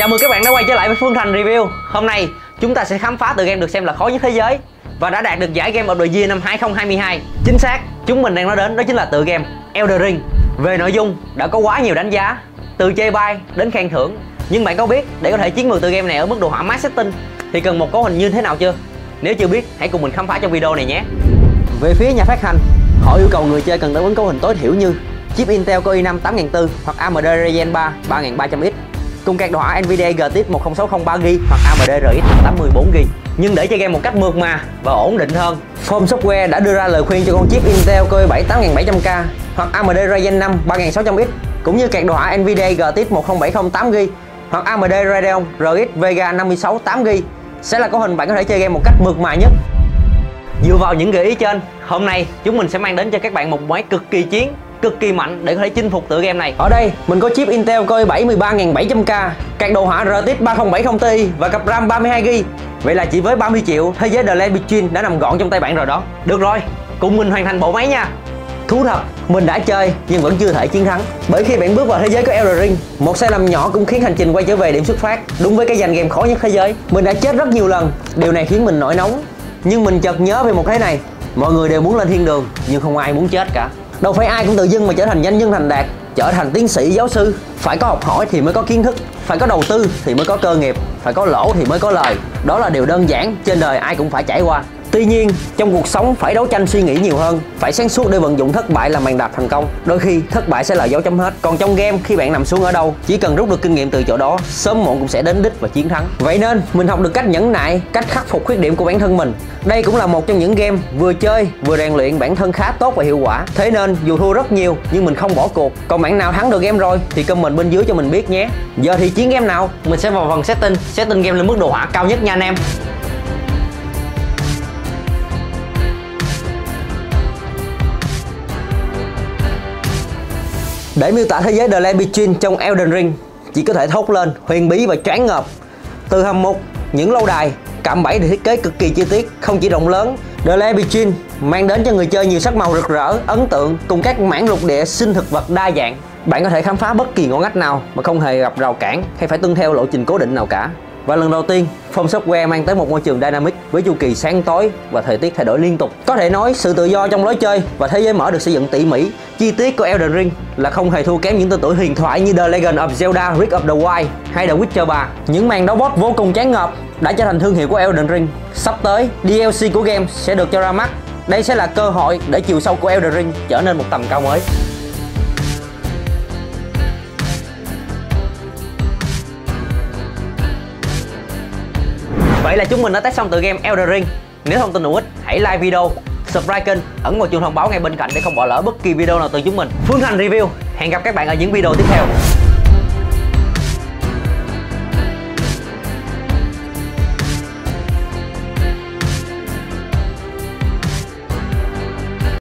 Chào mừng các bạn đã quay trở lại với Phương Thành Review. Hôm nay chúng ta sẽ khám phá tựa game được xem là khó nhất thế giới Và đã đạt được giải Game of the Year năm 2022 Chính xác, chúng mình đang nói đến đó chính là tựa game Elden Ring. Về nội dung đã có quá nhiều đánh giá Từ chê bai đến khen thưởng. Nhưng bạn có biết để có thể chiến mượt tựa game này ở mức độ hỏa max setting Thì cần một cấu hình như thế nào chưa? Nếu chưa biết hãy cùng mình khám phá trong video này nhé. Về phía nhà phát hành Họ yêu cầu người chơi cần đáp ứng cấu hình tối thiểu như chip Intel Core i5 8400 hoặc AMD Ryzen 3 3300X cùng card đồ họa Nvidia GTX 10603GB hoặc AMD RX 814GB. Nhưng để chơi game một cách mượt mà và ổn định hơn, From Software đã đưa ra lời khuyên cho con chip Intel Core i7 8700K hoặc AMD Ryzen 5 3600X cũng như card đồ họa Nvidia GTX 10708 8GB hoặc AMD Radeon RX Vega 56 8GB sẽ là cấu hình bạn có thể chơi game một cách mượt mà nhất. Dựa vào những gợi ý trên, hôm nay chúng mình sẽ mang đến cho các bạn một máy cực kỳ chiến cực kỳ mạnh để có thể chinh phục tựa game này. Ở đây mình có chip Intel Core i7 13700K card đồ họa RTX 3070 Ti và cặp RAM 32GB Vậy là chỉ với 30 triệu thế giới The Land Between đã nằm gọn trong tay bạn rồi đó. Được rồi, cùng mình hoàn thành bộ máy nha. Thú thật, mình đã chơi nhưng vẫn chưa thể chiến thắng. Bởi khi bạn bước vào thế giới của Elden Ring Một sai lầm nhỏ cũng khiến hành trình quay trở về điểm xuất phát. Đúng với cái danh game khó nhất thế giới Mình đã chết rất nhiều lần. Điều này khiến mình nổi nóng. Nhưng mình chợt nhớ về một cái này. Mọi người đều muốn lên thiên đường Nhưng không ai muốn chết cả đâu phải ai cũng tự dưng mà trở thành doanh nhân thành đạt, trở thành tiến sĩ, giáo sư. Phải có học hỏi thì mới có kiến thức, phải có đầu tư thì mới có cơ nghiệp, phải có lỗ thì mới có lời. Đó là điều đơn giản, trên đời ai cũng phải trải qua. Tuy nhiên, trong cuộc sống phải đấu tranh suy nghĩ nhiều hơn, phải sáng suốt để vận dụng thất bại làm bàn đạp thành công. Đôi khi thất bại sẽ là dấu chấm hết. Còn trong game khi bạn nằm xuống ở đâu, chỉ cần rút được kinh nghiệm từ chỗ đó, sớm muộn cũng sẽ đến đích và chiến thắng. Vậy nên, mình học được cách nhẫn nại, cách khắc phục khuyết điểm của bản thân mình. Đây cũng là một trong những game vừa chơi vừa rèn luyện bản thân khá tốt và hiệu quả. Thế nên dù thua rất nhiều nhưng mình không bỏ cuộc. Còn bạn nào thắng được game rồi thì comment bên dưới cho mình biết nhé. Giờ thì chiến game nào? Mình sẽ vào phần setting, setting game lên mức độ hỏa cao nhất nha anh em. Để miêu tả thế giới The Land Between trong Elden Ring chỉ có thể thốt lên huyền bí và choáng ngợp. Từ hầm mục, những lâu đài, cạm bẫy được thiết kế cực kỳ chi tiết, không chỉ rộng lớn. The Land Between mang đến cho người chơi nhiều sắc màu rực rỡ, ấn tượng cùng các mảng lục địa sinh thực vật đa dạng. Bạn có thể khám phá bất kỳ ngõ ngách nào mà không hề gặp rào cản hay phải tuân theo lộ trình cố định nào cả. Và lần đầu tiên, From Software mang tới một môi trường dynamic với chu kỳ sáng tối và thời tiết thay đổi liên tục. Có thể nói sự tự do trong lối chơi và thế giới mở được xây dựng tỉ mỉ, chi tiết của Elden Ring là không hề thua kém những tên tuổi huyền thoại như The Legend of Zelda Breath of the Wild hay The Witcher 3. Những màn đấu boss vô cùng chán ngợp đã trở thành thương hiệu của Elden Ring. Sắp tới, DLC của game sẽ được cho ra mắt. Đây sẽ là cơ hội để chiều sâu của Elden Ring trở nên một tầm cao mới. Vậy là chúng mình đã test xong tựa game Elden Ring. Nếu thông tin hữu ích, hãy like video, subscribe kênh, ấn vào chuông thông báo ngay bên cạnh để không bỏ lỡ bất kỳ video nào từ chúng mình. Phương Thành Review. Hẹn gặp các bạn ở những video tiếp theo.